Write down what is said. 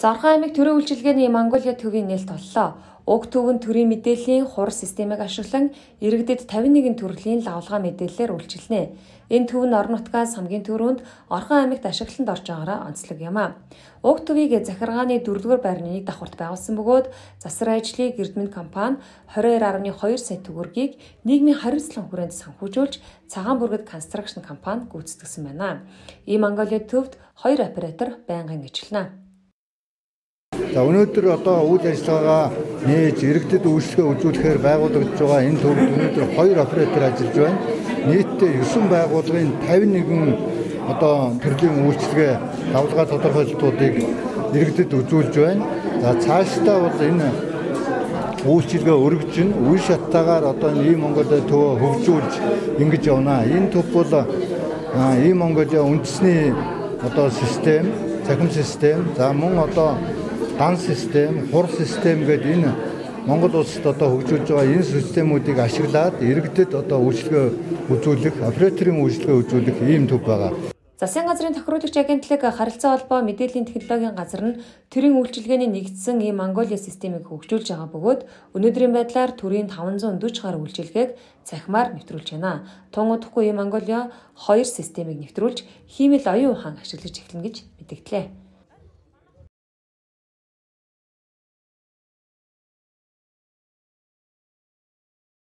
Зорхон аймаг төрийн үйлчилгээний Монголиа төвийн нээлт боллоо. Уг төв нь төрийн мэдээллийн хурц системийг ашиглан иргэдэд 51 төрлийн лавлгаа мэдээллээр үйлчилнэ. Энэ төв нь орон нутгаас хамгийн түрүүнд Орхон аймагт ашиглалтанд орж байгаараа онцлог юм а. Уг төвийг захиргааны 4-р байрны нэг давхурт байгуулсан бөгөөд засвар ажлыг Эрдмэнд компани 22.2 сая төгрөгийг нийгмийн хариуцлага хүрээнд санхүүжүүлж Цагаан бүргэд констракшн компани гүйцэтгэсэн байна. Ийм Монголиа төвд хоёр оператор байнгын ажиллана. За өнөөдөр одоо үйл ажиллагаагаа нээж иргэдэд үйлчлэгээ үзүүлэхээр байгуулагдж байгаа энэ төвд өнөөдөр хоёр оператор ажиллаж байна. Нийтдээ 9 байгууллагын 51 одоо төрлийн үйлчлэгээ давлгаа тодорхойлолтуудыг иргэдэд үзүүлж байна. За цаашдаа бол энэ үйлчилгээ өргөжин үе шаттайгаар одоо ийм Монголд төвөө хөгжүүлж ингэж явна. Энэ төв бол ийм Монголын үндэсний одоо систем, цахим систем, за мөн одоо дан систем, хур систем гэдэг энэ Монгол улсад одоо хөгжүүлж байгаа энэ системүүдийг ашиглаад иргэдэд одоо үйлчлэгээ үзүүлэх, операторын үйлчлэгээ үзүүлэх ийм төв байгаа. Засгийн газрын тохируулагч агентлаг харилцаа холбоо мэдээллийн технологийн газар нь төрийн үйлчилгээний нэгдсэн ийм Монголиа системийг хөгжүүлж байгаа бөгөөд өнөөдрийн байдлаар төрийн 540 гаруй үйлчилгээг цахимаар нэвтрүүлж байна. Тун удахгүй ийм Монголиа хоёр системийг нэвтрүүлж хиймэл оюун ухаан ашиглаж эхэлнэ гэж мэдэгдлээ.